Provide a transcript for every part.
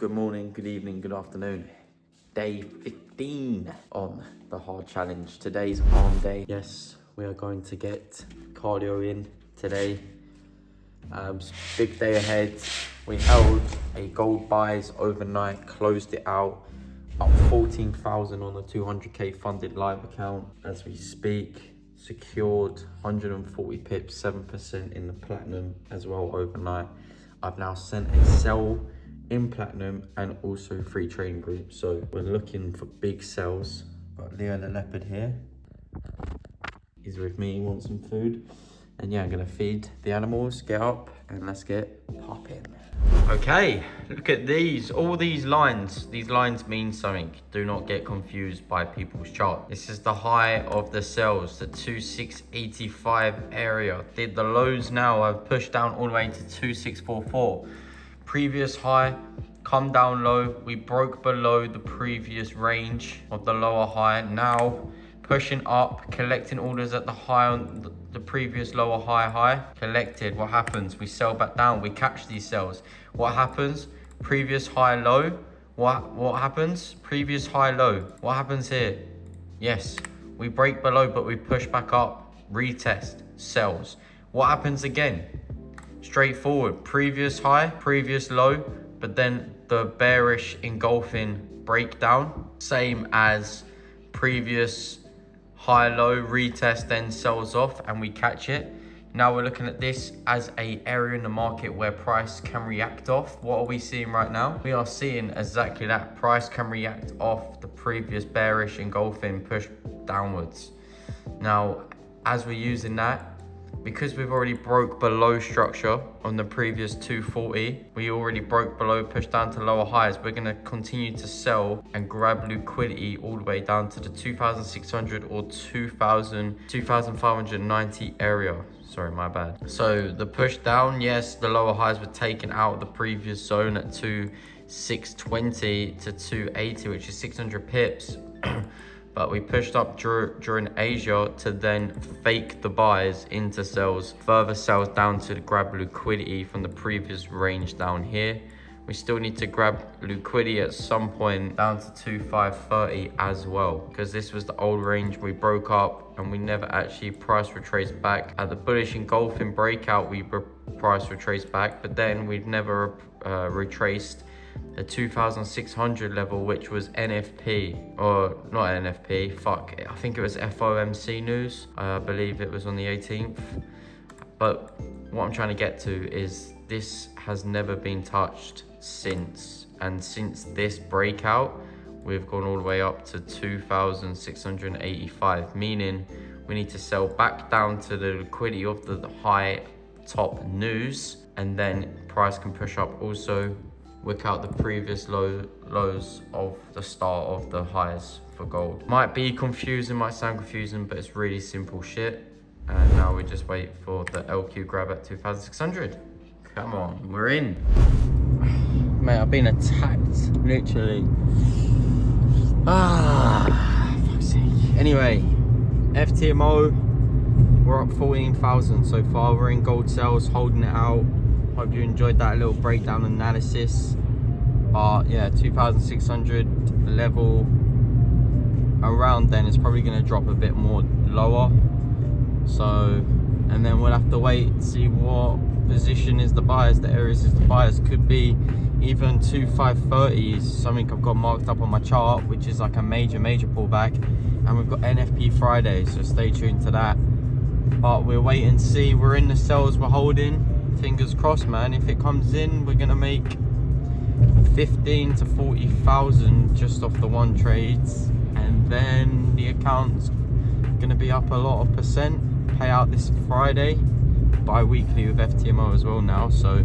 Good morning, good evening, good afternoon. Day 15 on the hard challenge. Today's arm day. Yes, we are going to get cardio in today. Um, big day ahead. We held a gold buys overnight, closed it out. Up 14,000 on the 200k funded live account as we speak. Secured 140 pips, 7% in the platinum as well overnight. I've now sent a sell in platinum and also free trading group. So we're looking for big sells. Got Leo the leopard here. He's with me, he wants some food. And yeah, I'm gonna feed the animals, get up and let's get popping. Okay, look at these, all these lines. These lines mean something. Do not get confused by people's chart. This is the high of the sells, the 2685 area. Did the lows now, I've pushed down all the way to 2644. Previous high, come down low. We broke below the previous range of the lower high. Now, pushing up, collecting orders at the high on the previous lower high high. Collected, what happens? We sell back down, we catch these sells. What happens? Previous high low. What, what happens? Previous high low. What happens here? Yes, we break below, but we push back up. Retest, sells. What happens again? Straightforward, previous high, previous low, but then the bearish engulfing breakdown. Same as previous high low retest then sells off and we catch it. Now we're looking at this as a area in the market where price can react off. What are we seeing right now? We are seeing exactly that. Price can react off the previous bearish engulfing push downwards. Now as we're using that because we've already broke below structure on the previous 240 we already broke below pushed down to lower highs. We're going to continue to sell and grab liquidity all the way down to the 2600 or 2000 2590 area. Sorry my bad. So the push down yes the lower highs were taken out of the previous zone at 2620 to 280 which is 600 pips but we pushed up dur during Asia to then fake the buys into sells, further sells down to grab liquidity from the previous range down here. We still need to grab liquidity at some point down to 2530 as well because this was the old range we broke up and we never actually price retraced back. At the bullish engulfing breakout we price retraced back but then we've never uh, retraced the 2600 level, which was NFP, or not NFP, fuck, I think it was FOMC news. I believe it was on the 18th. But what I'm trying to get to is this has never been touched since. And since this breakout, we've gone all the way up to 2,685, meaning we need to sell back down to the liquidity of the high top news and then price can push up also work out the previous low, lows of the start of the highs for gold. Might be confusing, might sound confusing, but it's really simple shit. And now we just wait for the LQ grab at 2,600. Come on, we're in. Mate, I've been attacked, literally. Ah. Anyway, FTMO, we're up 14,000 so far. We're in gold sales, holding it out. Hope you enjoyed that little breakdown analysis. But yeah, 2,600 level around then it's probably going to drop a bit more lower. So, and then we'll have to wait and see what position is the buyers, the areas is the buyers. Could be even 2530 is something I've got marked up on my chart, which is like a major, major pullback. And we've got NFP Friday, so stay tuned to that. But we'll wait and see. We're in the sells we're holding fingers crossed man. If it comes in we're gonna make 15 to 40,000 just off the one trades. And then the account's gonna be up a lot of percent. Payout this Friday. Bi-weekly with FTMO as well now so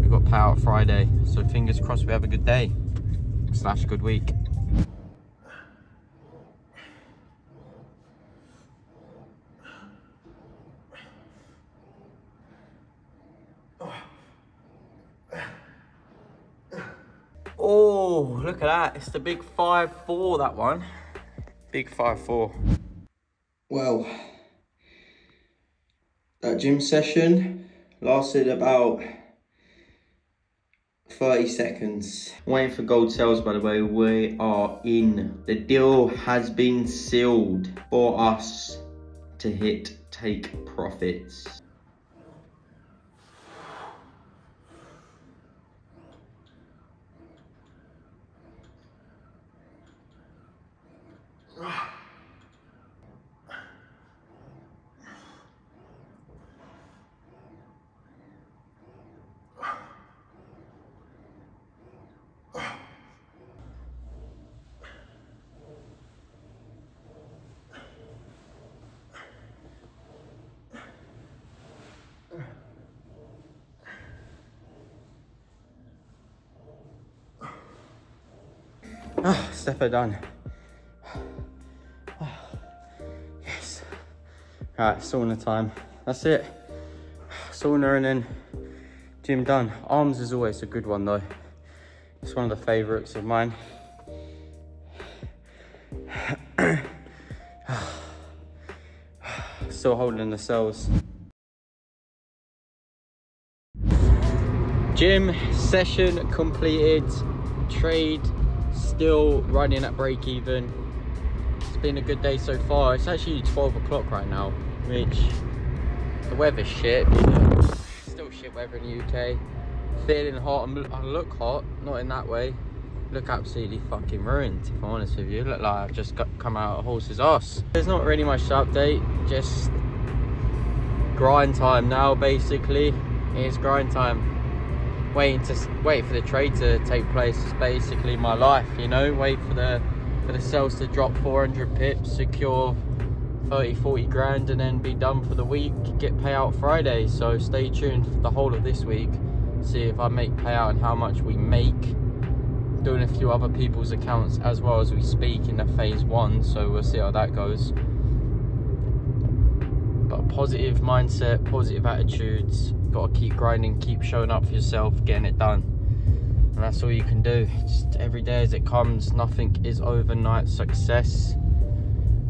we've got payout Friday. So fingers crossed we have a good day. Slash good week Oh, look at that. It's the big 5-4, that one. Big 5-4. Well, that gym session lasted about 30 seconds. Waiting for gold sales, by the way. We are in. The deal has been sealed for us to hit take profits. Ah, oh, step done. Oh, yes. Right, sauna time. That's it. Sauna and then gym done. Arms is always a good one though. It's one of the favourites of mine. Still holding the sells. Gym session completed. Trade still running at break even. It's been a good day so far. It's actually 12 o'clock right now, which the weather's shit. You know, still shit weather in the UK. Feeling hot. I look hot, not in that way. Look absolutely fucking ruined, if I'm honest with you. Look like I've just got, come out of a horse's ass. There's not really much to update. Just grind time now, basically. It's grind time waiting to wait for the trade to take place is basically my life you know? Wait for the for the sales to drop 400 pips secure 30 40 grand and then be done for the week get payout friday. So stay tuned for the whole of this week see if i make payout and how much we make. Doing a few other people's accounts as well as we speak in the phase one so we'll see how that goes. But positive mindset positive attitudes got to keep grinding, keep showing up for yourself, getting it done. And that's all you can do. Just every day as it comes, nothing is overnight success.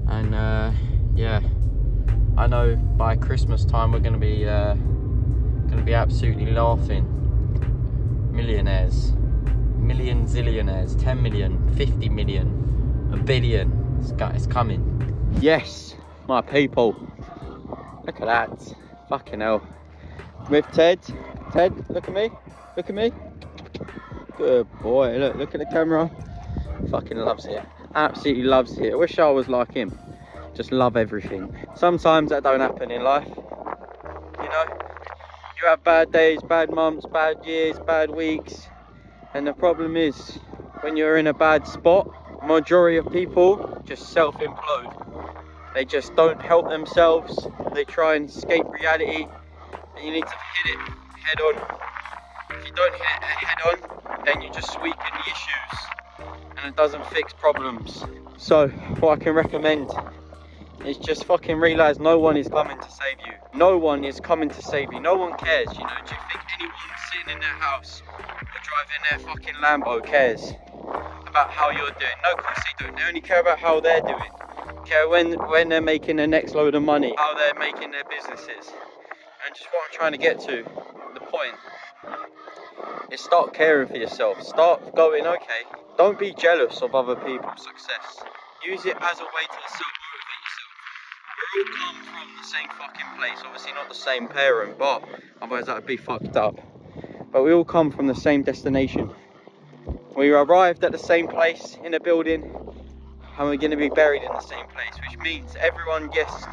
And uh, yeah, I know by Christmas time we're gonna be uh, gonna be absolutely laughing. Millionaires, million zillionaires, 10 million, 50 million, a billion. It's, it's coming. Yes, my people. Look at that. Fucking hell with Ted. Ted, look at me. Look at me. Good boy. Look, look at the camera. Fucking loves it. Absolutely loves it. I wish I was like him. Just love everything. Sometimes that don't happen in life. You know, you have bad days, bad months, bad years, bad weeks. And the problem is, when you're in a bad spot, majority of people just self-implode. They just don't help themselves. They try and escape reality and you need to hit it head on. If you don't hit it head on, then you just in the issues and it doesn't fix problems. So what I can recommend is just fucking realize no one is coming to save you. No one is coming to save you. No one cares, you know. Do you think anyone sitting in their house or driving their fucking Lambo cares about how you're doing? No, of course they don't. They only care about how they're doing. Care when when they're making the next load of money, how they're making their businesses. And just what I'm trying to get to, the point, is start caring for yourself. Start going, okay, don't be jealous of other people's success. Use it as a way to self-motivate yourself. We all come from the same fucking place. Obviously not the same parent, but otherwise that would be fucked up. But we all come from the same destination. We arrived at the same place in a building and we're going to be buried in the same place, which means everyone, yes,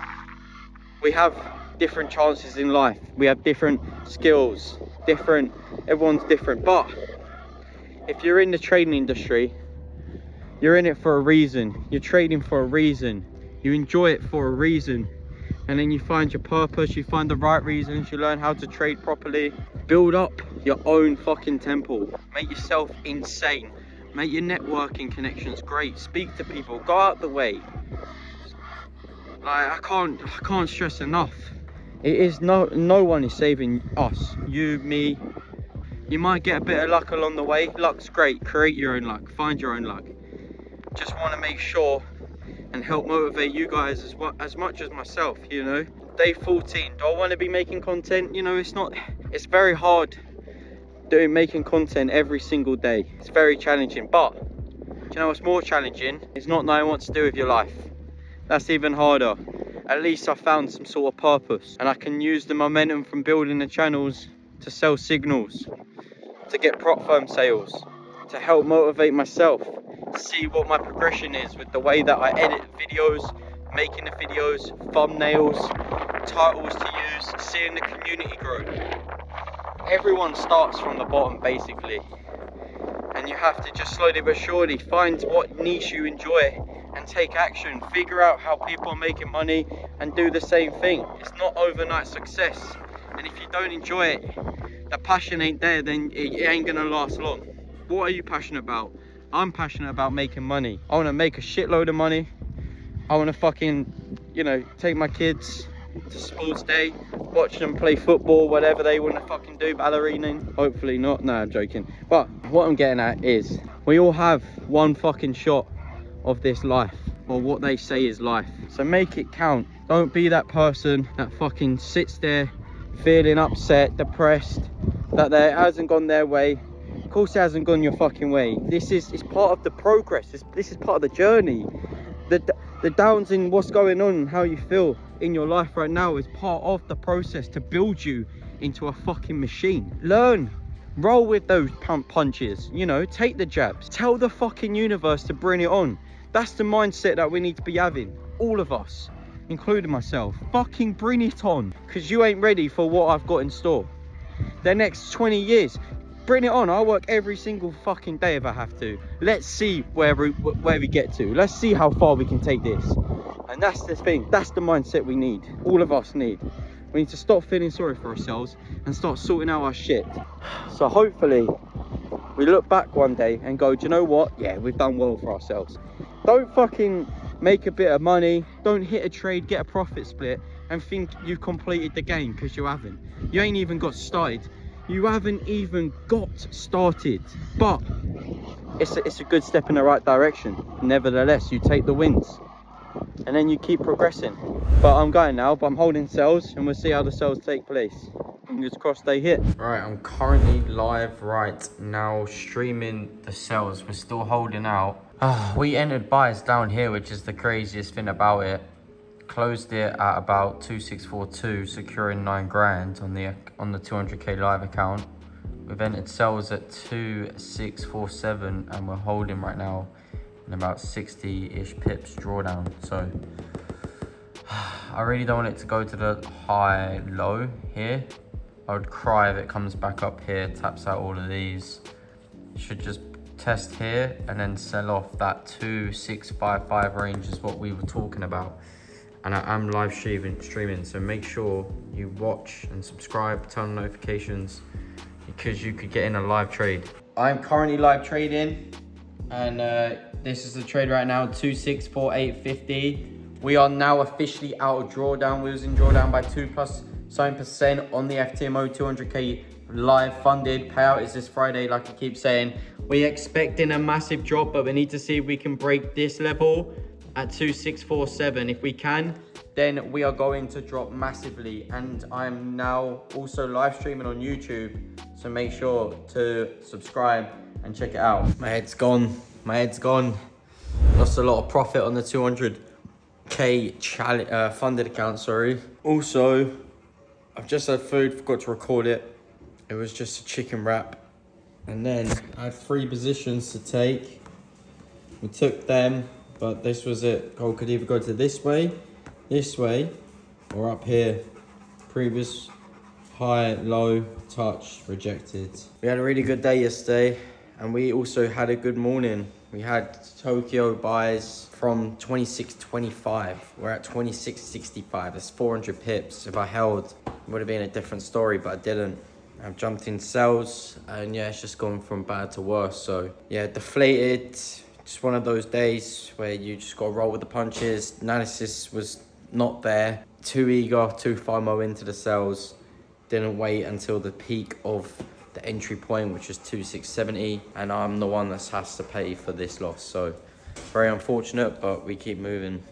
we have different chances in life. We have different skills, different, everyone's different. But if you're in the trading industry, you're in it for a reason. You're trading for a reason. You enjoy it for a reason. And then you find your purpose, you find the right reasons, you learn how to trade properly. Build up your own fucking temple. Make yourself insane. Make your networking connections great. Speak to people. Go out the way. Like I can't I can't stress enough it is no no one is saving us you me you might get a bit of luck along the way luck's great create your own luck find your own luck just want to make sure and help motivate you guys as well as much as myself you know day 14 do i want to be making content you know it's not it's very hard doing making content every single day. It's very challenging, but you know what's more challenging? It's not knowing what to do with your life. That's even harder. At least I found some sort of purpose and I can use the momentum from building the channels to sell signals, to get prop firm sales, to help motivate myself, see what my progression is with the way that I edit videos, making the videos, thumbnails, titles to use, seeing the community grow. Everyone starts from the bottom basically. And you have to just slowly but surely find what niche you enjoy and take action. Figure out how people are making money and do the same thing. It's not overnight success. And if you don't enjoy it, the passion ain't there, then it ain't gonna last long. What are you passionate about? I'm passionate about making money. I wanna make a shitload of money. I wanna fucking, you know, take my kids to sports day, watch them play football, whatever they wanna fucking do, ballerining. Hopefully not, no, I'm joking. But what I'm getting at is, we all have one fucking shot of this life or what they say is life. So make it count. Don't be that person that fucking sits there feeling upset depressed that it hasn't gone their way. Of course it hasn't gone your fucking way. This is it's part of the progress. It's, this is part of the journey. The the downs in what's going on how you feel in your life right now is part of the process to build you into a fucking machine. Learn. Roll with those pump punches you know take the jabs. Tell the fucking universe to bring it on that's the mindset that we need to be having all of us including myself. Fucking bring it on because you ain't ready for what i've got in store. The next 20 years bring it on. I'll work every single fucking day if i have to. Let's see where we where we get to. Let's see how far we can take this. And that's the thing that's the mindset we need all of us need. We need to stop feeling sorry for ourselves and start sorting out our shit. So hopefully we look back one day and go do you know what? Yeah we've done well for ourselves don't fucking make a bit of money. Don't hit a trade get a profit split and think you've completed the game because you haven't. You ain't even got started. You haven't even got started. But it's a, it's a good step in the right direction. Nevertheless you take the wins. And then you keep progressing. But i'm going now but i'm holding sells and we'll see how the sells take place. Fingers crossed they hit. Right i'm currently live right now streaming the cells. We're still holding out Oh, we entered buys down here, which is the craziest thing about it. Closed it at about 2642, securing nine grand on the on the 200k live account. We've entered sells at 2647 and we're holding right now in about 60-ish pips drawdown. So I really don't want it to go to the high low here. I would cry if it comes back up here, taps out all of these. should just test here and then sell off that 2655 range is what we were talking about. And I am live streaming streaming so make sure you watch and subscribe turn on notifications because you could get in a live trade. I'm currently live trading and uh, this is the trade right now 264850 we are now officially out of drawdown. We was in drawdown by 2 plus 7% on the FTMO 200k live funded payout is this Friday, like I keep saying. We're expecting a massive drop, but we need to see if we can break this level at 2647. If we can, then we are going to drop massively. And I'm now also live streaming on YouTube. So make sure to subscribe and check it out. My head's gone. My head's gone. Lost a lot of profit on the 200k uh, funded account, sorry. Also, I've just had food, forgot to record it. It was just a chicken wrap. And then I had three positions to take. We took them, but this was it. Gold could either go to this way, this way, or up here. Previous high, low, touch, rejected. We had a really good day yesterday, and we also had a good morning. We had Tokyo buys from 26.25. We're at 26.65. That's 400 pips. If I held, it would have been a different story, but I didn't. I've jumped in sales and yeah, it's just gone from bad to worse. So yeah, deflated. Just one of those days where you just got to roll with the punches. Analysis was not there. Too eager, too FOMO into the sales. Didn't wait until the peak of the entry point, which is 2670. And I'm the one that has to pay for this loss. So very unfortunate, but we keep moving.